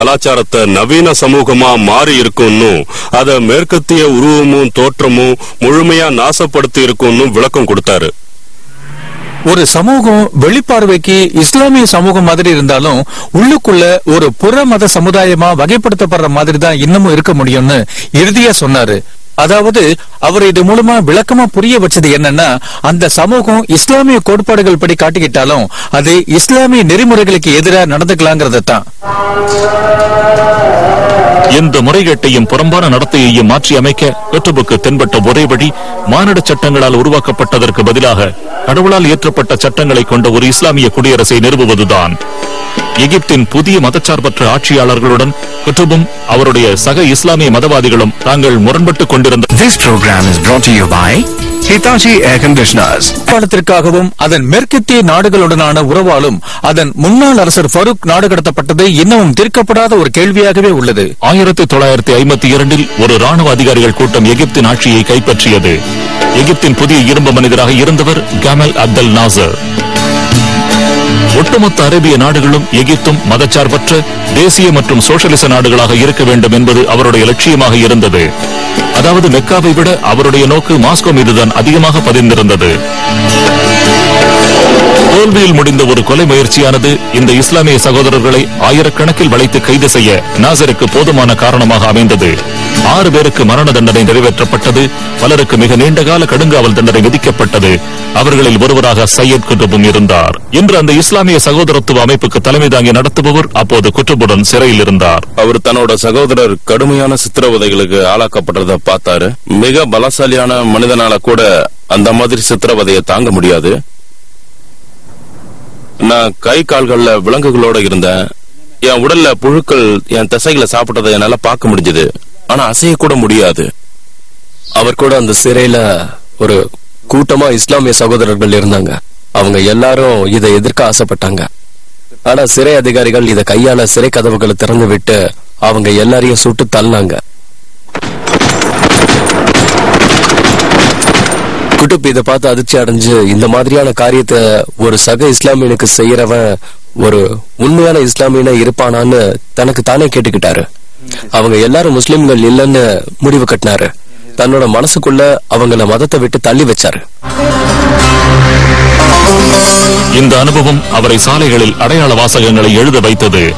கலாச்சாரத்தை நவீன சமூகமா மாறி இருக்கும்னு அத மேற்கத்திய உருவமும் தோற்றமும் முழுமையா நாசப்படுத்தி இருக்கும்னு விளக்கம் கொடுத்தாரு. ஒரு சமூகம் வெளிப்பார்வைக்கு இஸ்லாமிய சமூகம் மாதிரி இருந்தாலும் உள்ளுக்குள்ள ஒரு புற மத சமுதாயமா வகைப்படுத்தப்படுற மாதிரி தான் இன்னமும் இருக்க முடியும்னு இறுதியா சொன்னாரு. அதாவது அவர் இது மூலமா விளக்கமா புரிய வச்சது என்னன்னா அந்த சமூகம் இஸ்லாமிய கோட்பாடுகள் படி காட்டிக்கிட்டாலும் அது இஸ்லாமிய நெறிமுறைகளுக்கு எதிராக நடந்துக்கலாங்கிறது தான். எந்த முறைகேட்டையும் புறம்பான நடத்தையையும் மாற்றி அமைக்க கொட்டுபுக்கு தென்பட்ட ஒரே வழி மானிட சட்டங்களால் உருவாக்கப்பட்டதற்கு பதிலாக கடவுளால் இயற்றப்பட்ட சட்டங்களை கொண்ட ஒரு இஸ்லாமிய குடியரசை நிறுவுவதுதான். எகிப்தின் புதிய மதச்சார்பற்ற ஆட்சியாளர்களுடன் குட்டுபும் அவருடைய சக இஸ்லாமிய மதவாதிகளும் தாங்கள் முரண்பட்டுக் கொண்டு கொண்டிருந்த This program is brought to you by Hitachi Air Conditioners. காலத்திற்காகவும் அதன் மேற்கத்திய நாடுகளுடனான உறவாலும் அதன் முன்னாள் அரசர் ஃபரூக் நாடு கடத்தப்பட்டது இன்னமும் தீர்க்கப்படாத ஒரு கேள்வியாகவே உள்ளது. ஆயிரத்தி தொள்ளாயிரத்தி ஐம்பத்தி இரண்டில் ஒரு ராணுவ அதிகாரிகள் கூட்டம் எகிப்தின் ஆட்சியை கைப்பற்றியது. எகிப்தின் புதிய இரும்பு மனிதராக இருந்தவர் கமல் அப்தல் நாசர். ஒட்டுமொத்த அரேபிய நாடுகளும் எகிப்தும் மதச்சார்பற்ற தேசிய மற்றும் சோசியலிச நாடுகளாக இருக்க வேண்டும் என்பது அவருடைய லட்சியமாக இருந்தது. அதாவது மெக்காவை விட அவருடைய நோக்கு மாஸ்கோ மீதுதான் அதிகமாக பதிந்திருந்தது. தோல்வியில் முடிந்த ஒரு கொலை முயற்சியானது இந்த இஸ்லாமிய சகோதரர்களை ஆயிரக்கணக்கில் வளைத்து கைது செய்ய நாசருக்கு போதுமான காரணமாக அமைந்தது. ஆறு பேருக்கு மரண தண்டனை நிறைவேற்றப்பட்டது. பலருக்கு மிக நீண்டகால கடுங்காவல் தண்டனை விதிக்கப்பட்டது. அவர்களில் ஒருவராக சையத் குட்டுபும் இருந்தார். இன்று அந்த இஸ்லாமிய சகோதரத்துவ அமைப்புக்கு தலைமை தாங்கி நடத்துபவர் அப்போது குட்டுபுடன் சிறையில் இருந்தார். அவர் தன்னோட சகோதரர் கடுமையான சித்திரவதைகளுக்கு ஆளாக்கப்பட்டதை பார்த்தாரு. மிக பலசாலியான மனிதனால கூட அந்த மாதிரி சித்திரவதையை தாங்க முடியாது. நான் கை கால்கள்ல விலங்குகளோட இருந்தேன். என் உடல்ல புழுக்கள் என் தசைகளை சாப்பிட்டதை என்னால பார்க்க முடிஞ்சது. ஆனா அசைய கூட முடியாது. அவர் கூட அந்த சிறையில ஒரு கூட்டமா இஸ்லாமிய சகோதரர்கள் இருந்தாங்க. அவங்க எல்லாரும் இதை எதிர்க்க ஆசைப்பட்டாங்க. ஆனா சிறை அதிகாரிகள் இதை கையால சிறை கதவுகளை திறந்து விட்டு அவங்க எல்லாரையும் சுட்டு தள்ளினாங்க குட்டுப் இதை பார்த்து அதிர்ச்சி அடைஞ்சு இந்த மாதிரியான காரியத்தை ஒரு சக இஸ்லாமியனுக்கு செய்யறவன் ஒரு உண்மையான இஸ்லாமியனா இருப்பானான்னு தனக்கு தானே கேட்டுக்கிட்டாரு. அவங்க எல்லாரும் முஸ்லிம்கள் இல்லைன்னு முடிவு கட்டினாரு. தன்னோட மனசுக்குள்ள அவங்கள மதத்தை விட்டு தள்ளி வச்சாரு. இந்த அனுபவம் அவரை சாலைகளில் அடையாள வாசகங்களை எழுத வைத்தது.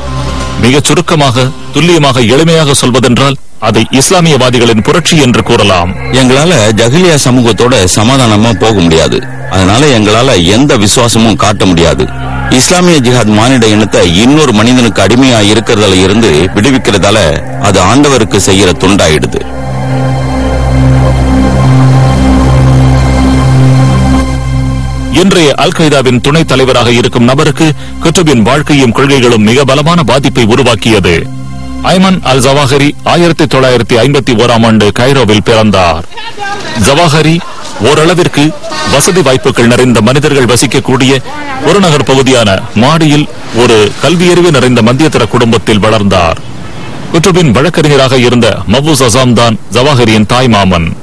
மிகச் சுருக்கமாக துல்லியமாக எளிமையாக சொல்வதென்றால் அதை இஸ்லாமியவாதிகளின் புரட்சி என்று கூறலாம். எங்களால ஜஹிலியா சமூகத்தோட சமாதானமா போக முடியாது. அதனால எங்களால எந்த விசுவாசமும் காட்ட முடியாது. இஸ்லாமிய ஜிஹாத் மானிட இனத்தை இன்னொரு மனிதனுக்கு அடிமையா இருக்கிறதுல இருந்து விடுவிக்கிறதால அது ஆண்டவருக்கு செய்யற துண்டாயிடுது. இன்றைய அல் கைதாவின் துணைத் தலைவராக இருக்கும் நபருக்கு குட்டுபின் வாழ்க்கையும் கொள்கைகளும் மிக பலமான பாதிப்பை உருவாக்கியது. ஐமன் அல் ஜவாஹரி ஆயிரத்தி தொள்ளாயிரத்தி ஐம்பத்தி ஓராம் ஆண்டு கைரோவில் பிறந்தார். ஜவாஹரி ஓரளவிற்கு வசதி வாய்ப்புகள் நிறைந்த மனிதர்கள் வசிக்கக்கூடிய புறநகர் பகுதியான மாடியில் ஒரு கல்வியறிவு நிறைந்த மத்தியதர குடும்பத்தில் வளர்ந்தார். குட்டுபின் வழக்கறிஞராக இருந்த மபூஸ் அசாம் தான் ஜவாஹரியின் தாய் மாமன்.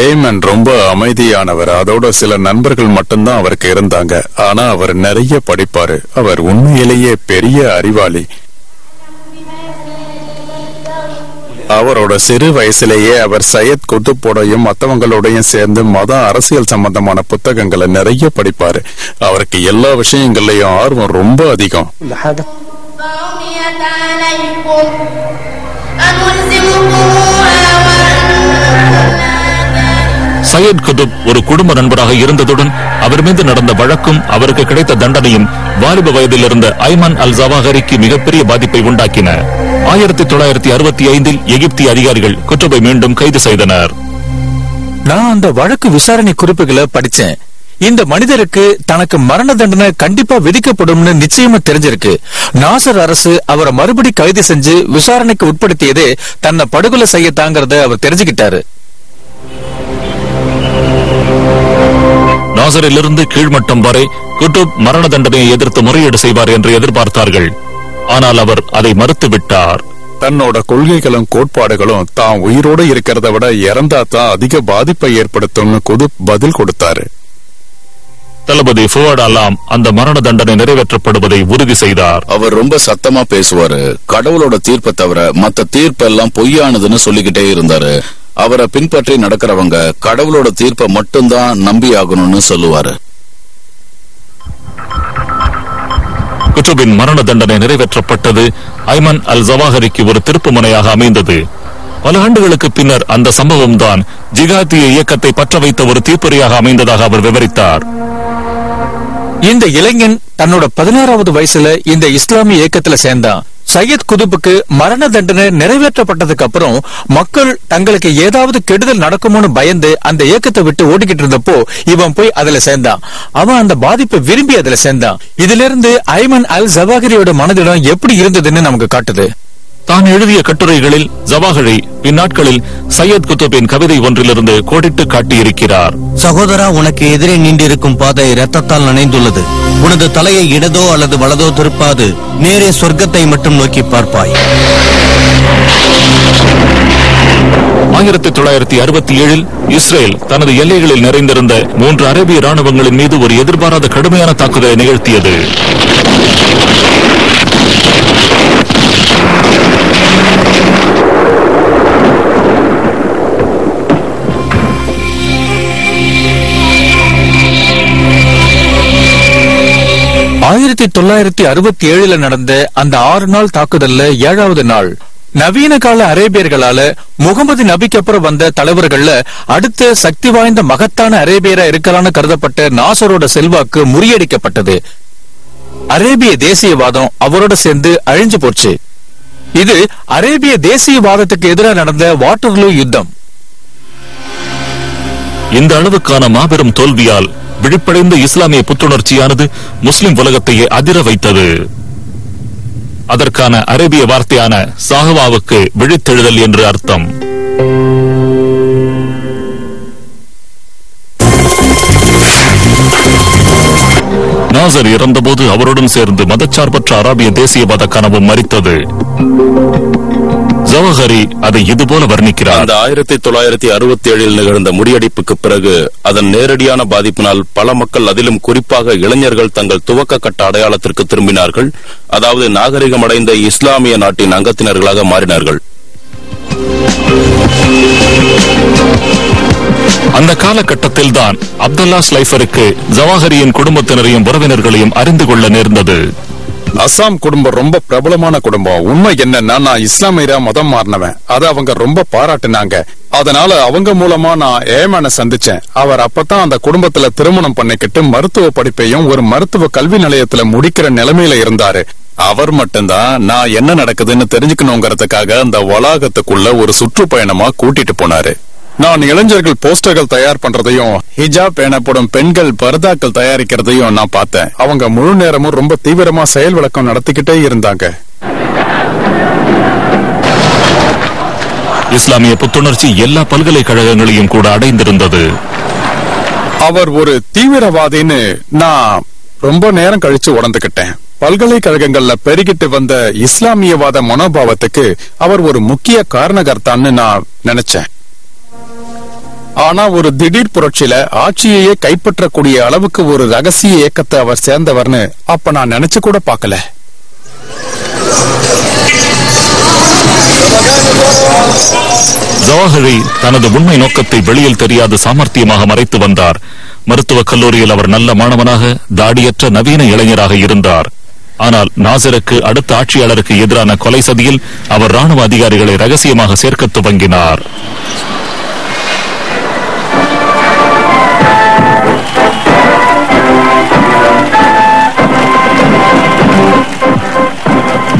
ஏமன் ரொம்ப அமைதியானவர் அதோட சில நண்பர்கள் மட்டும்தான் அவருக்கு இருந்தாங்க ஆனா அவர் நிறைய படிப்பாரு அவர் உண்மையிலேயே பெரிய அறிவாளி அவரோட சிறு வயசுலேயே அவர் சையத் குத்துப்போடையும் மற்றவங்களோடையும் சேர்ந்து மத அரசியல் சம்பந்தமான புத்தகங்களை நிறைய படிப்பாரு அவருக்கு எல்லா விஷயங்கள்லயும் ஆர்வம் ரொம்ப அதிகம் சையத் குதுப் ஒரு குடும்ப நண்பராக இருந்ததுடன் அவர் மீது நடந்த வழக்கும் அவருக்கு கிடைத்த தண்டனையும் வாலிப வயதில் இருந்த ஐமான் அல் ஜவாஹரிக்கு மிகப்பெரிய பாதிப்பை உண்டாக்கின. ஆயிரத்தி தொள்ளாயிரத்தி அறுபத்தி ஐந்தில் எகிப்திய அதிகாரிகள் குற்றவை மீண்டும் கைது செய்தனர். நான் அந்த வழக்கு விசாரணை குறிப்புகளை படிச்சேன். இந்த மனிதருக்கு தனக்கு மரண தண்டனை கண்டிப்பா விதிக்கப்படும்னு நிச்சயமா தெரிஞ்சிருக்கு. நாசர் அரசு அவரை மறுபடி கைது செஞ்சு விசாரணைக்கு உட்படுத்தியதே தன்னை படுகொலை செய்ய தாங்கறத அவர் தெரிஞ்சுக்கிட்டாரு. நாசரிலிருந்து கீழ்மட்டம் வரை குட்டுப் மரண தண்டனையை எதிர்த்து முறையீடு செய்வார் என்று எதிர்பார்த்தார்கள். ஆனால் அவர் அதை மறுத்துவிட்டார். தன்னோட கொள்கைகளும் கோட்பாடுகளும் தான் உயிரோட இருக்கிறத விட இறந்தா தான் அதிக பாதிப்பை ஏற்படுத்தும்னு குதுப் பதில் கொடுத்தாரு. தளபதி ஃபுவாட் அலாம் அந்த மரண தண்டனை நிறைவேற்றப்படுவதை உறுதி செய்தார். அவர் ரொம்ப சத்தமா பேசுவாரு. கடவுளோட தீர்ப்பை தவிர மத்த தீர்ப்பெல்லாம் பொய்யானதுன்னு சொல்லிக்கிட்டே இருந்தாரு. அவரை பின்பற்றி நடக்கிறவங்க கடவுளோட தீர்ப்பை மட்டும்தான் நம்பி ஆகணும்னு சொல்லுவாரு. குட்டுபின் மரண தண்டனை நிறைவேற்றப்பட்டது ஐமன் அல் ஜவாஹரிக்கு ஒரு திருப்புமுனையாக அமைந்தது. பல ஆண்டுகளுக்கு பின்னர் அந்த சம்பவம் தான் ஜிகாத்திய இயக்கத்தை பற்ற வைத்த ஒரு தீப்பொறியாக அமைந்ததாக அவர் விவரித்தார். இந்த இளைஞன் தன்னோட பதினாறாவது வயசுல இந்த இஸ்லாமிய இயக்கத்துல சேர்ந்தான். சையத் குதுப்புக்கு மரண தண்டனை நிறைவேற்றப்பட்டதுக்கு அப்புறம் மக்கள் தங்களுக்கு ஏதாவது கெடுதல் நடக்குமோன்னு பயந்து அந்த இயக்கத்தை விட்டு ஓடிக்கிட்டு இருந்தப்போ இவன் போய் அதுல சேர்ந்தான். அவன் அந்த பாதிப்பை விரும்பி அதுல சேர்ந்தான். இதுல இருந்து ஐமன் அல் ஜவாகிரியோட மனதிடம் எப்படி இருந்ததுன்னு நமக்கு காட்டுது. தான் எழுதிய கட்டுரைகளில் ஜவாஹரி பின்னாட்களில் சையத் குத்துபின் கவிதை ஒன்றிலிருந்து கோடிட்டு காட்டியிருக்கிறார். சகோதரா உனக்கு எதிரே நீண்டிருக்கும் பாதை ரத்தத்தால் நனைந்துள்ளது. உனது தலையை இடதோ அல்லது வலதோ திருப்பாது. நேரே சொர்க்கத்தை மட்டும் நோக்கி பார்ப்பாய். ஆயிரத்தி தொள்ளாயிரத்தி அறுபத்தி ஏழில் இஸ்ரேல் தனது எல்லைகளில் நிறைந்திருந்த மூன்று அரேபிய ராணுவங்களின் மீது ஒரு எதிர்பாராத கடுமையான தாக்குதலை நிகழ்த்தியது. தொள்ளாயிரத்தி அறுபத்தி ஏழுல நடந்த அந்த ஆறு நாள் தாக்குதல்ல ஏழாவது நாள். நவீன கால அரேபியர்களால முகமது நபிக்கு அப்புறம் வந்த தலைவர்கள்ல அடுத்த சக்தி வாய்ந்த மகத்தான அரேபியரா இருக்கலாம்னு கருதப்பட்ட நாசரோட செல்வாக்கு முறியடிக்கப்பட்டது. அரேபிய தேசியவாதம் அவரோட சேர்ந்து அழிஞ்சு போச்சு. இது அரேபிய தேசியவாதத்துக்கு எதிராக நடந்த வாட்டர்லூ யுத்தம். இந்த அளவுக்கான மாபெரும் தோல்வியால் விழிப்படைந்த இஸ்லாமிய புத்துணர்ச்சியானது முஸ்லிம் உலகத்தையே அதிர வைத்தது. அதற்கான அரேபிய வார்த்தையான சாகவாவுக்கு விழித்தெழுதல் என்று அர்த்தம். நாசர் இறந்தபோது அவருடன் சேர்ந்து மதச்சார்பற்ற அராபிய தேசியவாத கனவும் மறித்தது ஜவஹரி அதை இதுபோல வர்ணிக்கிறார். அந்த ஆயிரத்தி தொள்ளாயிரத்தி அறுபத்தி ஏழில் நிகழ்ந்த முறியடிப்புக்கு பிறகு அதன் நேரடியான பாதிப்பினால் பல மக்கள் அதிலும் குறிப்பாக இளைஞர்கள் தங்கள் துவக்க கட்ட அடையாளத்திற்கு திரும்பினார்கள். அதாவது நாகரிகமடைந்த இஸ்லாமிய நாட்டின் அங்கத்தினர்களாக மாறினார்கள். அந்த காலகட்டத்தில் தான் அப்துல்லா ஸ்லைஃபருக்கு ஜவாஹரியின் குடும்பத்தினரையும் உறவினர்களையும் அறிந்து கொள்ள நேர்ந்தது. அசாம் குடும்பம் ரொம்ப பிரபலமான குடும்பம். உண்மை என்னன்னா நான் இஸ்லாமியரா மதம் மாறினவன். அதை அவங்க ரொம்ப பாராட்டினாங்க. அதனால அவங்க மூலமா நான் ஏமான சந்திச்சேன். அவர் அப்பதான் அந்த குடும்பத்துல திருமணம் பண்ணிக்கிட்டு மருத்துவ படிப்பையும் ஒரு மருத்துவ கல்வி நிலையத்துல முடிக்கிற நிலைமையில இருந்தாரு. அவர் மட்டும்தான் நான் என்ன நடக்குதுன்னு தெரிஞ்சுக்கணுங்கிறதுக்காக அந்த வளாகத்துக்குள்ள ஒரு சுற்றுப்பயணமா கூட்டிட்டு போனாரு. நான் இளைஞர்கள் போஸ்டர்கள் தயார் பண்றதையும் ஹிஜாப் எனப்படும் பெண்கள் பர்தாக்கள் தயாரிக்கிறதையும் நான் பார்த்தேன். அவங்க முழு நேரமும் ரொம்ப தீவிரமா செயல் விளக்கம் நடத்திக்கிட்டே இருந்தாங்க. இஸ்லாமிய புத்துணர்ச்சி எல்லா பல்கலைக்கழகங்களையும் கூட அடைந்திருந்தது. அவர் ஒரு தீவிரவாதின்னு நான் ரொம்ப நேரம் கழிச்சு உணர்ந்துகிட்டேன். பல்கலைக்கழகங்கள்ல பெருகிட்டு வந்த இஸ்லாமியவாத மனோபாவத்துக்கு அவர் ஒரு முக்கிய காரணகர்த்தான்னு நான் நினைச்சேன். ஆனா ஒரு திடீர் புரட்சியில ஆட்சியையே கைப்பற்றக்கூடிய அளவுக்கு ஒரு ரகசிய இயக்கத்தை அவர் சேர்ந்தவர்னு அப்ப நான் நினைச்சு கூட பார்க்கல. ஜவஹரி தனது உண்மை நோக்கத்தை வெளியில் தெரியாத சாமர்த்தியமாக மறைத்து வந்தார். மருத்துவக் கல்லூரியில் அவர் நல்ல மாணவனாக தாடியற்ற நவீன இளைஞராக இருந்தார். ஆனால் நாசருக்கு அடுத்த ஆட்சியாளருக்கு எதிரான கொலை சதியில் அவர் ராணுவ அதிகாரிகளை ரகசியமாக சேர்க்க துவங்கினார்.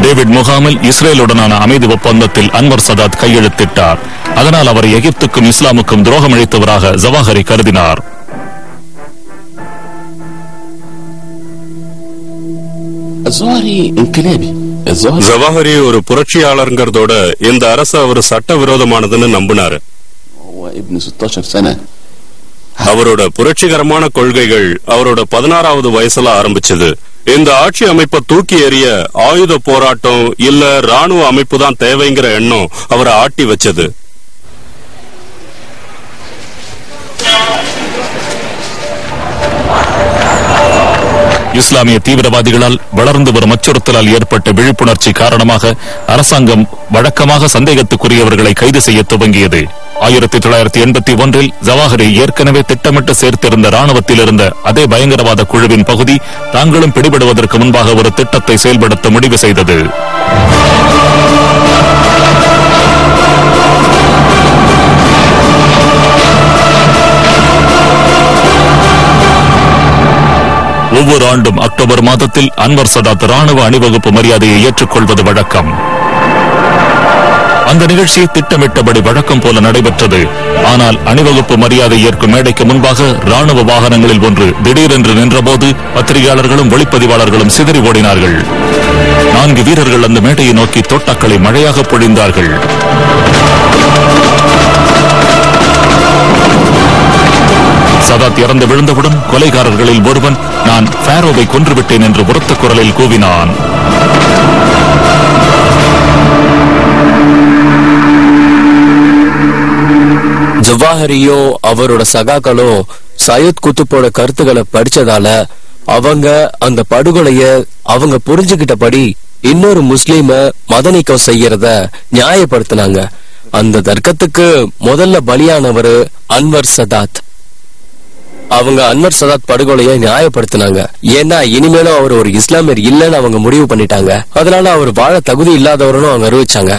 டேவிட் முகாமில் இஸ்ரேலுடனான அமைதி ஒப்பந்தத்தில் அன்வர் சதாத் கையெழுத்திட்டார். அதனால் அவர் எகிப்துக்கும் இஸ்லாமுக்கும் துரோகம் இழைத்தவராக ஜவாஹரி கருதினார். ஜவாஹரி ஒரு புரட்சியாளர்ங்கிறதோட இந்த அரசு அவர் சட்டவிரோதமானதுன்னு நம்பினாரு. அவரோட புரட்சிகரமான கொள்கைகள் அவரோட பதினாறாவது வயசுல ஆரம்பிச்சது. இந்த ஆட்சி அமைப்பை தூக்கி எறிய ஆயுத போராட்டம் இல்ல ராணுவ அமைப்பு தான் தேவைங்கிற எண்ணம் அவரை ஆட்டி வச்சது. இஸ்லாமிய தீவிரவாதிகளால் வளர்ந்து வரும் அச்சுறுத்தலால் ஏற்பட்ட விழிப்புணர்ச்சி காரணமாக அரசாங்கம் வழக்கமாக சந்தேகத்துக்குரியவர்களை கைது செய்ய துவங்கியது. ஆயிரத்தி தொள்ளாயிரத்தி எண்பத்தி ஒன்றில் ஜவாஹரி ஏற்கனவே திட்டமிட்டு சேர்த்திருந்த ராணுவத்தில் இருந்த அதே பயங்கரவாத குழுவின் பகுதி தாங்களும் பிடிபடுவதற்கு முன்பாக ஒரு திட்டத்தை செயல்படுத்த முடிவு செய்தது. ஒவ்வொரு ஆண்டும் அக்டோபர் மாதத்தில் அன்வர் சதாத் ராணுவ அணிவகுப்பு மரியாதையை ஏற்றுக்கொள்வது வழக்கம். அந்த நிகழ்ச்சி திட்டமிட்டபடி வழக்கம் போல நடைபெற்றது. ஆனால் அணிவகுப்பு மரியாதை ஏற்கும் மேடைக்கு முன்பாக ராணுவ வாகனங்களில் ஒன்று திடீரென்று நின்றபோது பத்திரிகையாளர்களும் ஒளிப்பதிவாளர்களும் சிதறி ஓடினார்கள். நான்கு வீரர்கள் அந்த மேடையை நோக்கி தோட்டாக்களை மழையாக பொழிந்தார்கள். சதாத் இறந்து விழுந்தவுடன் கொலைகாரர்களில் ஒருவன் நான் ஃபேரோவை கொன்றுவிட்டேன் என்று உரத்த குரலில் கூவினான். ஜவாஹரியோ அவரோட சகாக்களோ சையத் குத்துப்போட கருத்துக்களை படிச்சதால அவங்க அந்த படுகொலைய அவங்க புரிஞ்சுகிட்டபடி இன்னொரு முஸ்லீம மத நீக்கம் செய்யறத நியாயப்படுத்தினாங்க. அந்த தர்க்கத்துக்கு முதல்ல பலியானவரு அன்வர் சதாத். அவங்க அன்வர் சதாத் படுகொலையை நியாயப்படுத்தினாங்க. ஏன்னா இனிமேலும் அவர் ஒரு இஸ்லாமியர் இல்லைன்னு அவங்க முடிவு பண்ணிட்டாங்க. அதனால அவர் வாழ தகுதி இல்லாதவரும் அவங்க அறிவிச்சாங்க.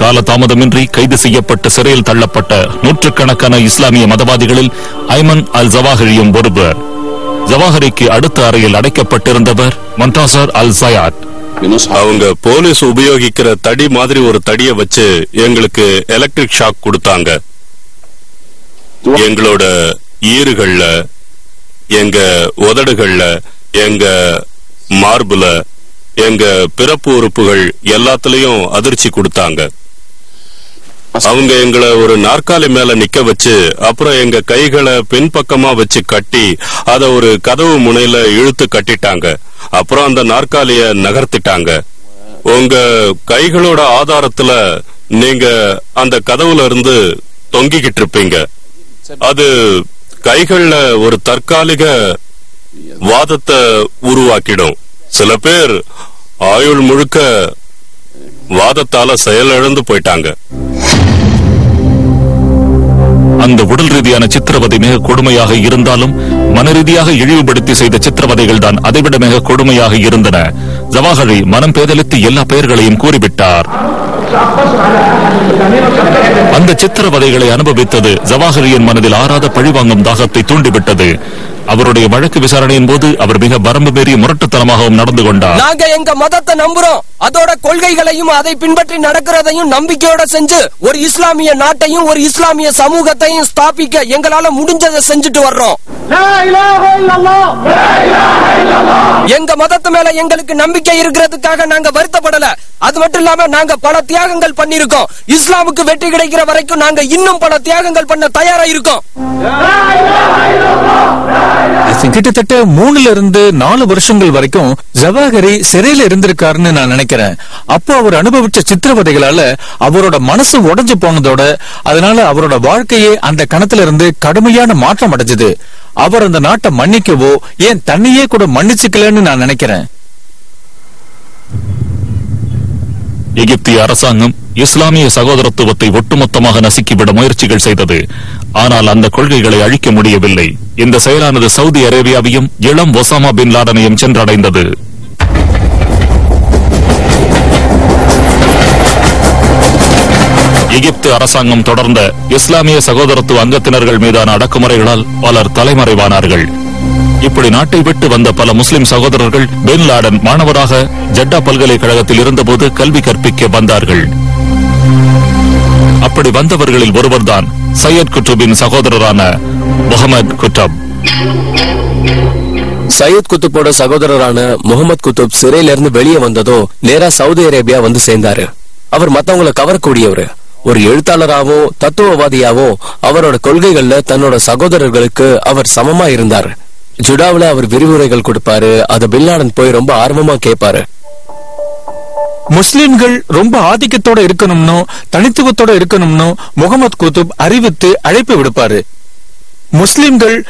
காலதாமதமின்றி கைது செய்யப்பட்டு சிறையில் தள்ளப்பட்ட நூற்றுக்கணக்கான இஸ்லாமிய மதவாதிகளில் ஐமன் அல் ஜவாஹரியும் ஒருவர் ஜவாஹரிக்கு அடுத்த அறையில் அடைக்கப்பட்டிருந்தவர் மொன்டாசர் அல் சயாத் அவங்க போலீஸ் உபயோகிக்கிற தடி மாதிரி ஒரு தடிய வச்சு எங்களுக்கு எலக்ட்ரிக் ஷாக் கொடுத்தாங்க. எங்களோட ஈறுகள்ல எங்க உதடுகள்ல எங்க மார்புல எங்க பிறப்பு உறுப்புகள் எல்லாத்துலயும் அதிர்ச்சி கொடுத்தாங்க. அவங்க எங்களை ஒரு நாற்காலி மேல நிக்க வச்சு அப்புறம் எங்க கைகளை பின்பக்கமா வச்சு கட்டி அத ஒரு கதவு முனையில இழுத்து கட்டிட்டாங்க. அப்புறம் அந்த நாற்காலிய நகர்த்திட்டாங்க. உங்க கைகளோட ஆதாரத்துல நீங்க அந்த கதவுல இருந்து தொங்கிக்கிட்டு இருப்பீங்க. அது கைகள்ல ஒரு தற்காலிக வாதத்தை உருவாக்கிடும். சில பேர் ஆயுள் முழுக்க வாதத்தால செயலிழந்து போயிட்டாங்க. அந்த உடல் ரீதியான சித்திரவதை மிக கொடுமையாக இருந்தாலும் மன ரீதியாக இழிவுபடுத்தி செய்த சித்திரவதைகள் தான் அதைவிட மிக கொடுமையாக இருந்தன. ஜவாஹரி மனம் பேதலித்து எல்லா பெயர்களையும் கூறிவிட்டார். அந்த சித்திரவதைகளை அனுபவித்தது ஜவாஹரியின் மனதில் ஆறாத பழிவாங்கும் தாகத்தை தூண்டிவிட்டது. அவருடைய வழக்கு விசாரணையின் போது அவர் மிக வரம்பு மீறி முரட்டுத்தனமாகவும் நடந்து கொண்டார். நாங்க எங்க மதத்தை நம்புறோம். அதோட கொள்கைகளையும் அதை பின்பற்றி நடக்கிறதையும் நம்பிக்கையோட செஞ்சு ஒரு இஸ்லாமிய நாட்டையும் ஒரு இஸ்லாமிய சமூகத்தையும் ஸ்தாபிக்க எங்களால முடிஞ்சதை செஞ்சுட்டு வர்றோம். எங்க மதத்து மேல எங்களுக்கு நம்பிக்கை இருக்கிறதுக்காக நாங்க வருத்தப்படல. அது மட்டும் இல்லாம நாங்க பல தியாகங்கள் பண்ணிருக்கோம் இஸ்லாமுக்கு வெற்றி கிடைக்கிற வரைக்கும் நாங்க இன்னும் பல தியாகங்கள் பண்ண தயாரா இருக்கோம். கிட்டத்தட்ட மூணுல இருந்து நாலு வருஷங்கள் வரைக்கும் ஜவாகரி சிறையில இருந்திருக்காருன்னு நான் நினைக்கிறேன். அப்போ அவர் அனுபவிச்ச சித்திரவதைகளால அவரோட மனசு உடைஞ்சு போனதோட அதனால அவரோட வாழ்க்கையே அந்த கணத்துல இருந்து கடுமையான மாற்றம் அடைஞ்சது. அவர் அந்த நாட்டை மன்னிக்கவோ ஏன் தன்னையே கூட மன்னிச்சுக்கலன்னு நான் நினைக்கிறேன். எகிப்திய அரசாங்கம் இஸ்லாமிய சகோதரத்துவத்தை ஒட்டுமொத்தமாக நசுக்கிவிட முயற்சிகள் செய்தது. ஆனால் அந்த கொள்கைகளை அழிக்க முடியவில்லை. இந்த செயலானது சவுதி அரேபியாவையும் இளம் ஒசாமா பின் லாடனையும் சென்றடைந்தது. எகிப்து அரசாங்கம் தொடர்ந்த இஸ்லாமிய சகோதரத்துவ அங்கத்தினர்கள் மீதான அடக்குமுறைகளால் பலர் தலைமறைவானார்கள். இப்படி நாட்டை விட்டு வந்த பல முஸ்லிம் சகோதரர்கள் பின் லாடன் மாணவராக ஜட்டா பல்கலைக்கழகத்தில் இருந்தபோது கல்வி கற்பிக்க வந்தார்கள். அப்படி வந்தவர்களில் ஒருவர்தான் சையத் குட்டுபின் சகோதரரான முகமது குட்டப் சையத் குத்துப்போட சகோதரரான முகமது குத்துப் சிறையில இருந்து வெளியே வந்ததோ நேரா சவுதி அரேபியா வந்து சேர்ந்தாரு. அவர் மத்தவங்களை கவரக்கூடியவர். ஒரு எழுத்தாளராவோ தத்துவவாதியாவோ அவரோட கொள்கைகள்ல தன்னோட சகோதரர்களுக்கு அவர் சமமா இருந்தார். ஜுடாவில் அவர் விரிவுரைகள் கொடுப்பாரு அத பில்லாடன் போய் ரொம்ப ஆர்வமா கேட்பாரு முஸ்லிம்கள் ரொம்ப ஆதிக்கத்தோட இருக்கணும்னு தனித்துவத்தோட இருக்கணும்னு முகமது குத்துப் அறிவித்து அழைப்பு விடுப்பாரு. முஸ்லிம்கள்